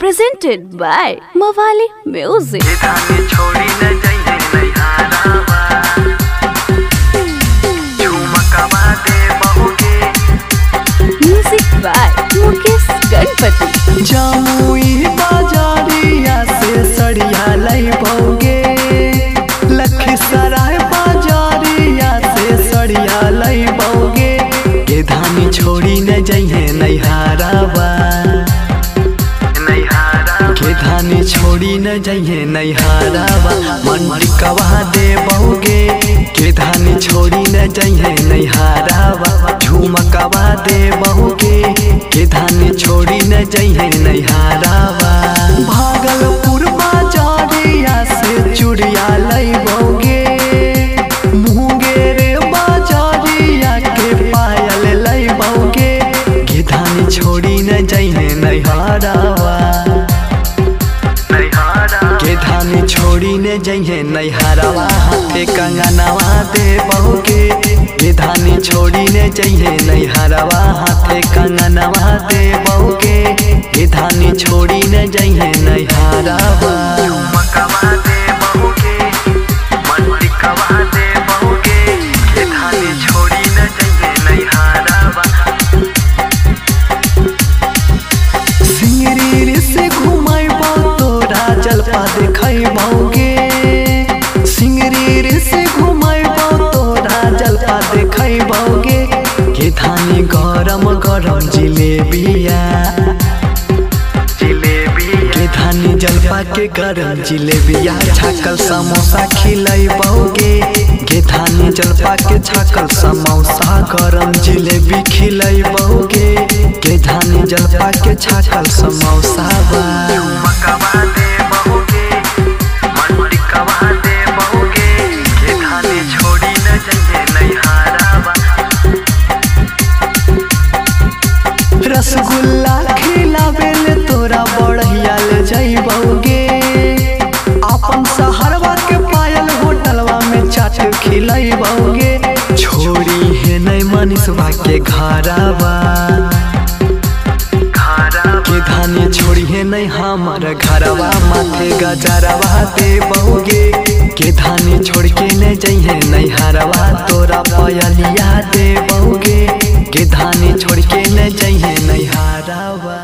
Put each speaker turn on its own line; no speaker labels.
presented by Mawali
music
Music by Mukesh Ganpati.
Jamui बाजारिया से सड़िया लई भोगे लखीसराय बाजारिया से सड़िया लई भोगे के धानी छोड़ी न जइहे
नैहारा
के धानी छोड़ी न जइहे नैहारावा मंडिकवा दे बहुगे के धानी छोड़ी न जइहे नैहारावा झुमकवा दे बहुगे के धानी छोड़ी न जइहे नैहारावा भागलपुर बाजारिया से चूड़िया लई बहुगे मुंगेर बाजारिया के पायल लई बहुगे के धानी छोड़ी न नैहारावा
नैहारा
के छोड़ी ने जइहे नैहरवा हाथे कंगनावा दे बहु के। निधानी छोड़ी ने जइहे नैहरवा हाथे कंगनावा दे बहु के। निधानी छोड़ी ने जइहे नैहरवा देखैबोगे सिंगरी से घुमाइबो तोरा जलपा देखैबोगे के धानी गरम गरम जिलेबिया धानी जलपा के गरम जिलेबिया छाकल समोसा खिलैबोगे के धानी जलपा के छाकल समोसा गरम जिलेबी खिलैबोगे के धानी जलपा के छाकल समोसा बा। रसगुल्ला खिलावेल तोरा बढ़िया ले जइबोगे। अपन सहरवा के पायल होटलवा में चाट खिलैबोगे। छोड़ी है नहीं मनीषवा के घरवा। धानी छोड़ी है नहीं हमार घरवा। माथे गजरवा दे बहुगे के धानी छोड़ के नहीं जइहे नहीं हरवा। तोरा पयलिया दे बहुगे धानी छोड़ के न जाइए नहीं हरवा